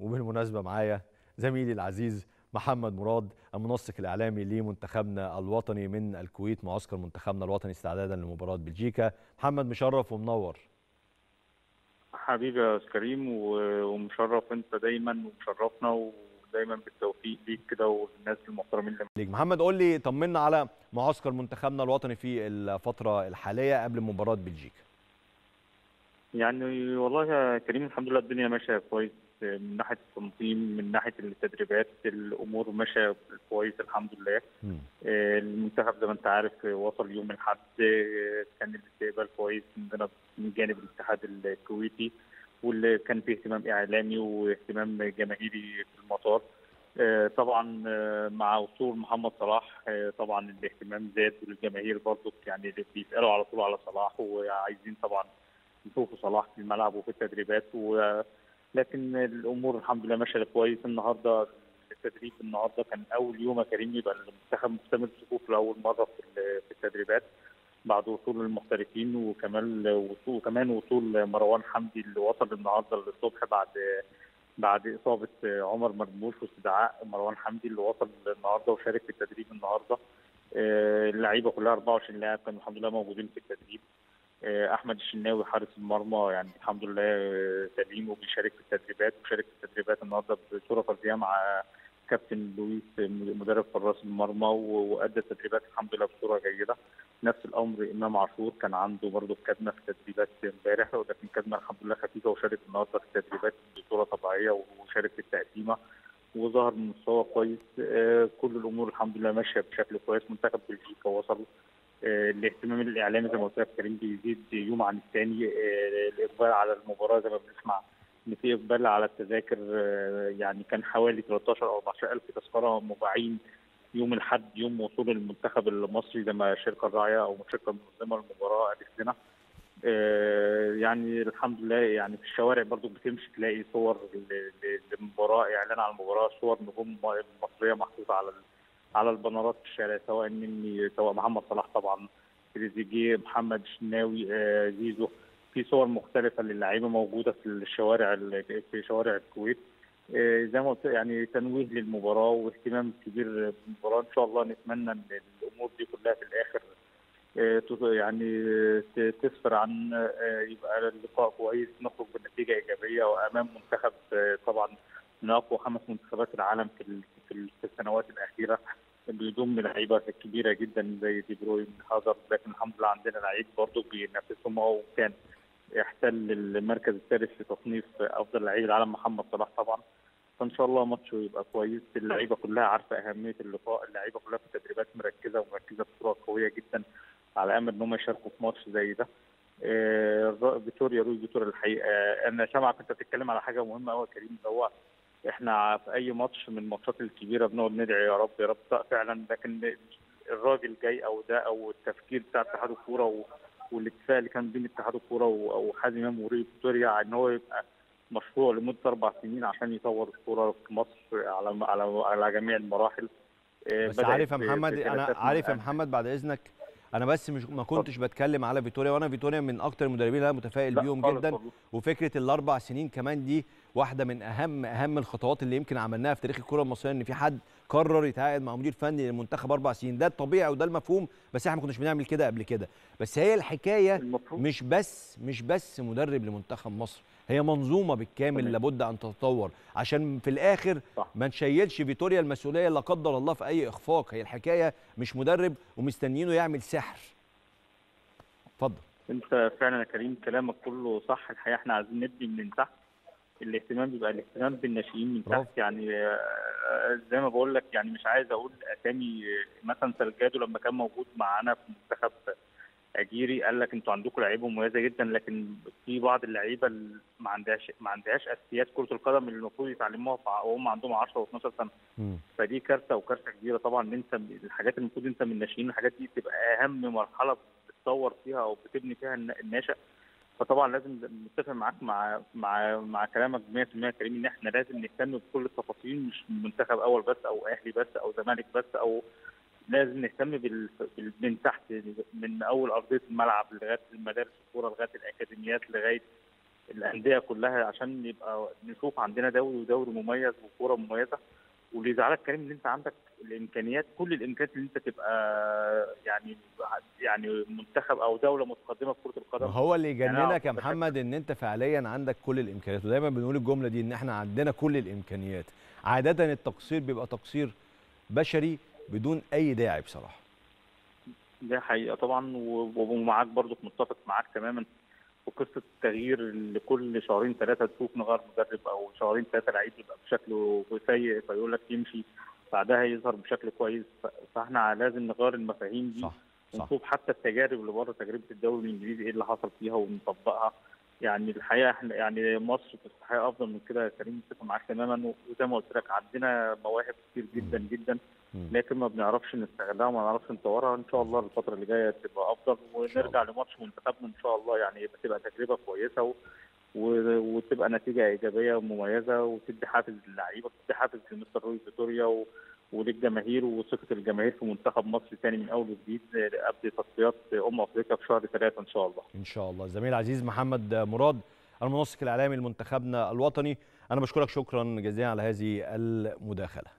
وبالمناسبة معايا زميلي العزيز محمد مراد المنسق الإعلامي لمنتخبنا الوطني من الكويت معسكر منتخبنا الوطني استعدادا لمباراة بلجيكا. محمد مشرف ومنور. حبيبي يا أستاذ كريم ومشرف أنت دايما ومشرفنا ودايما بالتوفيق ليك كده والناس المحترمين اللي ليك. محمد قول لي طمنا على معسكر منتخبنا الوطني في الفترة الحالية قبل مباراة بلجيكا. يعني والله يا كريم الحمد لله الدنيا ماشية كويس. من ناحية التنظيم من ناحية التدريبات الأمور ماشية كويس الحمد لله. آه، المنتخب زي ما انت عارف وصل يوم الأحد آه، كان الاستقبال كويس عندنا من جانب الاتحاد الكويتي واللي كان فيه اهتمام إعلامي واهتمام جماهيري في المطار آه، طبعا مع وصول محمد صلاح طبعا الاهتمام زاد والجماهير برضو يعني بيسألوا على طول على صلاح وعايزين طبعا يشوفوا صلاح في الملعب وفي التدريبات و لكن الأمور الحمد لله ماشية كويس. النهارده التدريب النهارده كان أول يوم يا كريم يبقى المنتخب مكتمل صفوف لأول مرة في ال- في التدريبات بعد وصول المحترفين وكمان وصول وكمان وصول مروان حمدي اللي وصل النهارده الصبح بعد بعد إصابة عمر مرموش واستدعاء مروان حمدي اللي وصل النهارده وشارك في التدريب النهارده. آه، اللعيبة كلها 24 لاعب كانوا الحمد لله موجودين في التدريب. أحمد الشناوي حارس المرمى يعني الحمد لله آه، سليم وبيشارك في التدريبات وشارك في التدريبات النهارده بصورة فرديه مع كابتن لويس مدرب حراس المرمى وأدى التدريبات الحمد لله بصورة جيدة. نفس الأمر إمام عاشور كان عنده برضه كدمه في التدريبات امبارح ولكن كدمه الحمد لله خفيفة وشارك النهارده في التدريبات بصورة طبيعية وشارك في التقسيمه وظهر مستوى كويس آه، كل الأمور الحمد لله ماشية بشكل كويس منتخب بلجيكا وصل آه، الاهتمام الإعلامي زي ما قلت لك كريم بيزيد يوم عن الثاني آه، الإقبال على المباراة زي ما بنسمع إن في إقبال على التذاكر آه، يعني كان حوالي 13 أو 14 ألف تذكرة مباعين يوم الأحد يوم وصول المنتخب المصري زي ما الشركة الراعيه أو الشركة المنظمه للمباراة قالت لنا. آه، يعني الحمد لله يعني في الشوارع برضو بتمشي تلاقي صور للمباراة إعلان عن المباراة صور نجوم مصرية محطوطة على على البنرات في الشارع سواء النني سواء محمد صلاح طبعا تريزيجيه محمد شناوي آه، زيزو في صور مختلفة للعيبة موجودة في الشوارع ال- في شوارع الكويت. آه، زي ما قلت يعني تنويه للمباراة واهتمام كبير بالمباراة. إن شاء الله نتمنى إن الأمور دي كلها في الآخر آه، يعني تسفر عن يبقى اللقاء كويس نخرج بنتيجة إيجابية وأمام منتخب طبعا من أقوى خمس منتخبات العالم في في ال- في السنوات الأخيرة. بيضم لعيبه كبيره جدا زي دي بروين هازارد لكن الحمد لله عندنا لعيب برضه بينافسهم. هو وكان احتل المركز الثالث في تصنيف أفضل لعيب العالم محمد صلاح طبعا. فإن شاء الله ماتش يبقى كويس. اللعيبة كلها عارفة أهمية اللقاء. اللعيبة كلها في التدريبات مركزة ومركزة بصوره قوية جدا على أمل إن هم يشاركوا في ماتش زي ده. آه، فيتوريا روي فيتوريا الحقيقة أنا سامعك أنت بتتكلم على حاجة مهمة قوي يا كريم اللي هو إحنا في أي ماتش من الماتشات الكبيرة بنقعد ندعي يا رب يا رب فعلا لكن الراجل جاي أو ده أو التفكير بتاع اتحاد الكورة والاتفاق اللي كان بين اتحاد الكورة و- أو حازم إمام وري فيتوريا إن هو يبقى مشروع لمدة أربع سنين عشان يطور الكورة في مصر على على على جميع المراحل. آه، بس عارف يا محمد أنا عارف يا محمد بعد إذنك أنا بس مش ما كنتش بتكلم على فيتوريا وأنا فيتوريا من أكتر المدربين اللي أنا متفائل بيهم جدا. وفكرة الأربع سنين كمان دي واحدة من أهم أهم الخطوات اللي يمكن عملناها في تاريخ الكرة المصرية إن في حد قرر يتعاقد مع مدير فني للمنتخب أربع سنين. ده الطبيعي وده المفهوم بس إحنا ما كناش بنعمل كده قبل كده. بس هي الحكاية المفروض مش بس مش بس مدرب لمنتخب مصر هي منظومة بالكامل تمام. لابد أن تتطور. عشان في الآخر صح. ما نشيلش فيتوريا المسؤولية لا قدر الله في أي إخفاق. هي الحكاية مش مدرب ومستنيينه يعمل سحر. اتفضل. أنت فعلا يا كريم كلامك كله صح. الحقيقة إحنا عايزين نبني من تحت الاهتمام بيبقى الاهتمام بالناشئين من. تحت. يعني آه، زي ما بقول لك يعني مش عايز أقول أسامي. مثلا سلجادو لما كان موجود معانا في منتخب اجيري قال لك أنتوا عندكم لعيبة مميزة جدا لكن في بعض اللعيبة اللي ما عندهاش ما عندهاش أساسيات كرة القدم اللي المفروض يتعلموها وهم عندهم 10 و12 سنة. مم. فدي كارثة وكارثة كبيرة طبعا. ان انت الحاجات المفروض انت من الناشئين الحاجات دي تبقى أهم مرحلة بتطور فيها أو بتبني فيها النا- الناشئ. فطبعا لازم نتفق معاك مع مع مع كلامك 100% يا كريم إن إحنا لازم نهتم بكل التفاصيل مش منتخب أول بس أو أهلي بس أو زمالك بس أو لازم نهتم. بال... من تحت من أول أرضية الملعب لغاية المدارس الكورة لغاية الأكاديميات لغاية الأندية كلها عشان يبقى نشوف عندنا دوري ودوري مميز وكورة مميزة واللي يزعلك كريم إن أنت عندك الإمكانيات كل الإمكانيات اللي أنت تبقى يعني يعني منتخب أو دولة متقدمة في كرة القدم. هو اللي يعني يجننك يا محمد إن أنت فعليا عندك كل الإمكانيات. ودايما بنقول الجملة دي إن إحنا عندنا كل الإمكانيات. عاده التقصير بيبقى تقصير بشري بدون أي داعي بصراحة. ده حقيقة طبعا ومعاك برضو متفق معاك تماما. وقصة التغيير اللي كل شهرين ثلاثة تشوف نغير مدرب أو شهرين ثلاثة لعيب يبقى بشكله سيء فيقول لك يمشي بعدها يظهر بشكل كويس. فإحنا لازم نغير المفاهيم دي صح. ونشوف حتى التجارب اللي بره تجربة الدوري الإنجليزي إيه اللي حصل فيها ونطبقها. يعني الحقيقة إحنا يعني مصر تستحق أفضل من كده يا كريم. متفق معاك تماما. وزي ما قلت لك عندنا مواهب كتير جدا جدا. لكن ما بنعرفش نستغلها وما نعرفش نطورها. إن شاء الله الفترة اللي جاية تبقى أفضل. ونرجع لماتش منتخبنا. إن شاء الله يعني يبقى تبقى تجربة كويسة. و... وتبقى نتيجة إيجابية ومميزه وتدي حافز للعيبة. وتدي حافز لمستر روي فيتوريا. و... وللجماهير وثقة الجماهير في منتخب مصر تاني من أول وجديد قبل تصفيات امم أفريقيا في شهر ثلاثة إن شاء الله. إن شاء الله الزميل العزيز محمد مراد المنسق الإعلامي لمنتخبنا الوطني أنا بشكرك شكرا جزيلا على هذه المداخلة